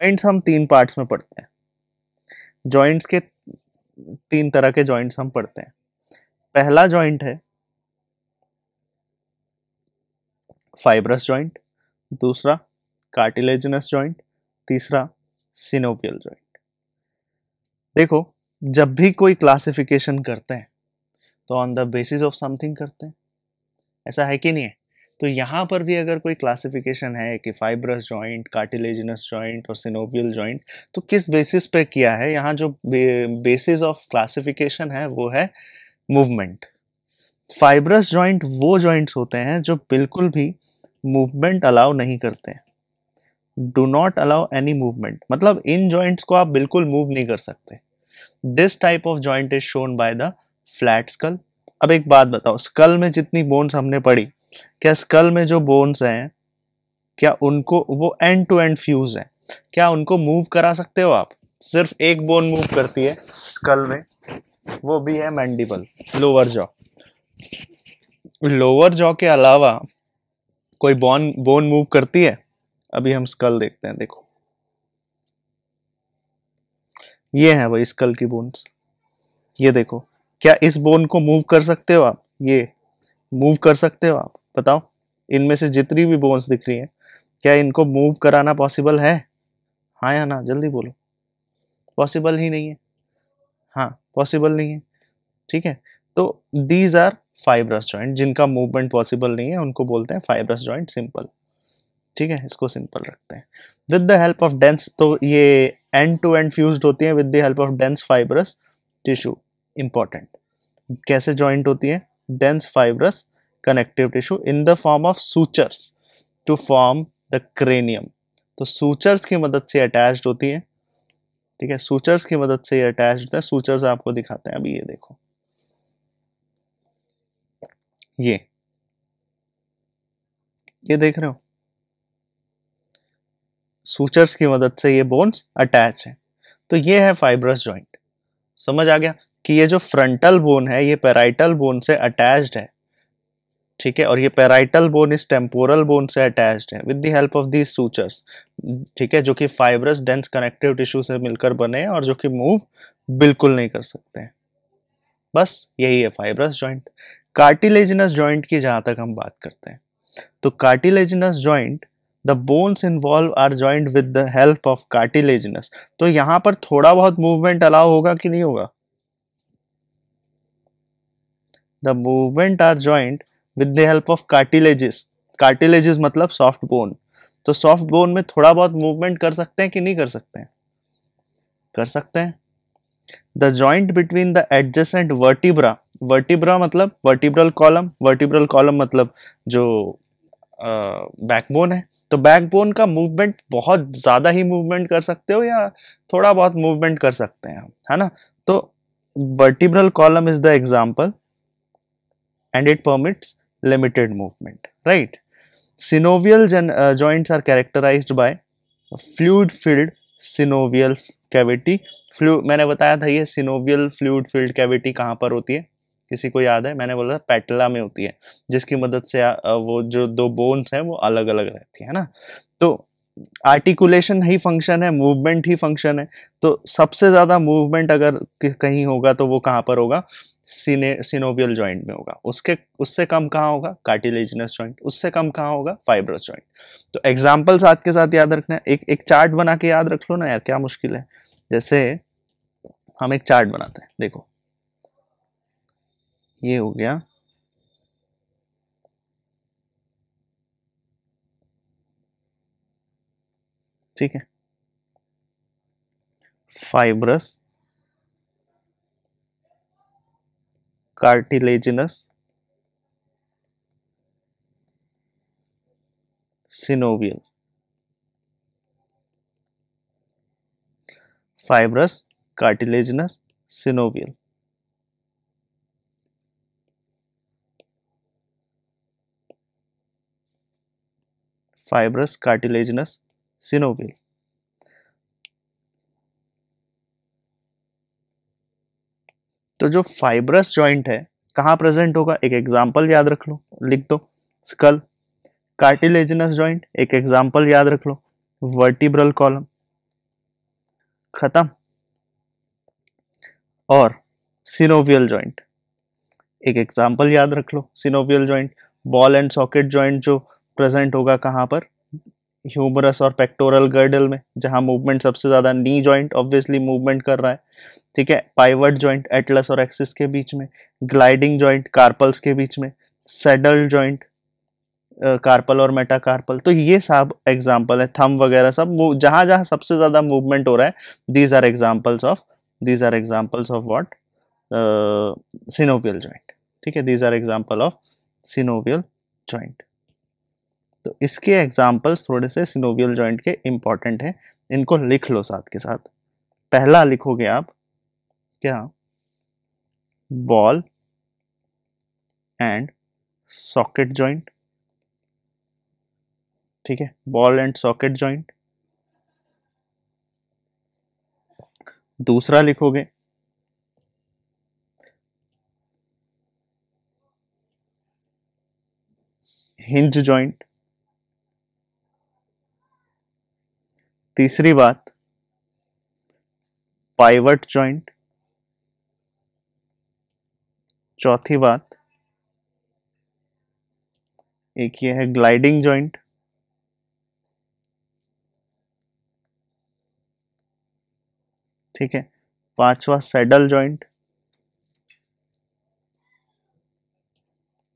Joints हम तीन parts में पढ़ते हैं। जॉइंट्स के तीन तरह के जॉइंट्स हम पढ़ते हैं। पहला जॉइंट है फाइब्रस जॉइंट दूसरा कार्टिलेजनस जॉइंट तीसरा सिनोवियल जॉइंट देखो, जब भी कोई क्लासिफिकेशन करते हैं तो on the basis of something करते हैं। ऐसा है कि नहीं है? तो यहाँ पर भी अगर कोई क्लासिफिकेशन है कि फाइब्रस जॉइंट कार्टिलेजिनस जॉइंट और सिनोवियल जॉइंट तो किस बेसिस पे किया है? यहाँ जो बेसिस ऑफ़ क्लासिफिकेशन है, वो है मूवमेंट फाइब्रस जॉइंट वो जॉइंट्स होते हैं जो बिल्कुल भी मूवमेंट अलाउ नहीं करते do not allow any movement मतलब इन जॉइंट्स को आप बिल्कुल मूव नहीं कर सकते. This type of joint is shown by the flat skull अब एक बात बताओ स्कल में जितनी बोन्स हमने पढ़ी क्या स्कल में जो बोन्स हैं, क्या उनको, वो एंड टू एंड फ्यूज है। क्या उनको मूव करा सकते हो आप? सिर्फ़ एक बोन मूव करती है स्कल में, वो भी है mandible lower jaw lower jaw के अलावा कोई बोन बोन मूव करती है? अभी हम स्कल देखते हैं, देखो। ये है वही स्कल की बोन्स ये देखो, क्या इस बोन को मूव कर सकते हो आप? ये मूव कर सकते हो आप? बताओ, इनमें से जितनी भी बोन्स दिख रही हैं, क्या इनको मूव कराना पॉसिबल है? हाँ या ना? जल्दी बोलो। पॉसिबल ही नहीं है। हाँ पॉसिबल नहीं है। ठीक है? तो दीज आर फाइब्रस जॉइंट जिनका मूवमेंट पॉसिबल नहीं है, उनको बोलते हैं फाइब्रस जॉइंट सिंपल ठीक है? इसको सिंपल रखते हैं। With the help of dense तो ये एंड टू एंड फ्यूज होती है with the help of dense fibrous tissue important कैसे जॉइंट होती है? Dense fibrous connective tissue in the form of sutures to form the cranium तो sutures की मदद से अटैच्ड होती है। ठीक है? सूचर्स की मदद से ये अटैच होता है। सूचर्स आपको दिखाते हैं। अभी ये देखो। ये। ये देख रहे हो? सूचर्स की मदद से ये बोन्स अटैच है। तो ये है फाइब्रस जॉइंट समझ आ गया? कि ये जो फ्रंटल बोन है, ये पेराइटल बोन से अटैच्ड है। ठीक है? और ये पेराइटल बोन इस टेम्पोरल बोन से अटैच्ड है with the help of these sutures ठीक है? जो कि फाइब्रस डेंस कनेक्टिव टिश्यू से मिलकर बने हैं और जो कि मूव बिल्कुल नहीं कर सकते हैं। बस यही है फाइब्रस जॉइंट कार्टिलेजिनस जॉइंट की जहाँ तक हम बात करते हैं। तो cartilaginous joint the bones involve are joint with the help of cartilaginous तो यहाँ पर थोड़ा बहुत मूवमेंट अलाउ होगा कि नहीं होगा? The movement are joint with the help of cartilages cartilages मतलब सॉफ्ट बोन तो सॉफ्ट बोन में थोड़ा बहुत मूवमेंट कर सकते हैं कि नहीं कर सकते हैं? कर सकते हैं। The joint between the adjacent vertebra vertebra मतलब वर्टिब्रल कॉलम वर्टिब्रल कॉलम मतलब जो बैकबोन है। तो बैकबोन का मूवमेंट बहुत ज़्यादा ही मूवमेंट कर सकते हो या थोड़ा बहुत मूवमेंट कर सकते हैं है ना? तो vertebral column is the example and it permits limited movement right synovial joints are characterized by fluid filled synovial cavity flu मैंने बताया था ये सिनोवियल फ्लूड फिल्ड कैविटी कहाँ पर होती है? किसी को याद है? मैंने बोला था पैटला में होती है जिसकी मदद से आ, वो जो दो बोन्स हैं वो अलग अलग रहती है ना? तो आर्टिकुलेशन ही फ़ंक्शन है मूवमेंट ही फ़ंक्शन है तो सबसे ज़्यादा मूवमेंट अगर कहीं होगा तो वो कहाँ पर होगा? सीने सिनोवियल जॉइंट में होगा। उसके, उससे कम कहाँ होगा? कार्टिलेजिनस जॉइंट उससे कम कहाँ होगा? फाइब्रस जॉइंट तो एग्ज़ाम्पल साथ के साथ याद रखना है। एक एक चार्ट बना के याद रख लो ना यार, क्या मुश्किल है। जैसे हम एक चार्ट बनाते हैं। देखो। ये हो गया। ठीक है। Fibrous cartilaginous synovial fibrous cartilaginous synovial fibrous cartilaginous synovial तो जो फाइब्रस ज्वाइंट है, कहाँ प्रेजेंट होगा? एक एग्जांपल याद रख लो, लिख दो। स्कल कार्टिलेजिनस जॉइंट एक एग्जांपल याद रख लो। वर्टिब्रल कॉलम खत्म। और सिनोवियल जॉइंट एक एग्जांपल याद रख लो। Synovial joint ball and socket joint जो प्रेजेंट होगा कहाँ पर? ह्यूमरस और पेक्टोरल गर्डल में, जहाँ मूवमेंट सबसे ज़्यादा नी जॉइंट ऑब्वियसली मूवमेंट कर रहा है, ठीक है? पाइवट जॉइंट एटलस और एक्सिस के बीच में ग्लाइडिंग जॉइंट कार्पल्स के बीच में सेडल जॉइंट कार्पल और मेटा कार्पल तो ये सब एग्ज़ाम्पल है थम वगैरह सब जहाँ जहाँ सबसे ज़्यादा मूवमेंट हो रहा है these are examples of these are examples of what synovial joint ठीक है? These are example of synovial joint तो इसके एग्जांपल्स थोड़े से सिनोवियल जॉइंट के इंपॉर्टेंट हैं। इनको लिख लो साथ के साथ। पहला लिखोगे आप, क्या? बॉल एंड सॉकेट जॉइंट ठीक है? बॉल एंड सॉकेट जॉइंट दूसरा लिखोगे। हिंज जॉइंट तीसरी बात पाइवट जॉइंट चौथी बात, एक ये है ग्लाइडिंग जॉइंट ठीक है, पांचवा सेडल जॉइंट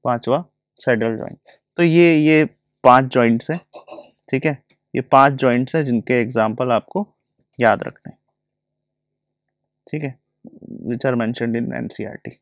पांचवा सेडल जॉइंट तो ये ये पाँच जॉइंट्स है, ठीक है? ये पाँच जॉइंट्स हैं जिनके एग्ज़ाम्पल आपको याद रखने ठीक है? Which are mentioned in NCERT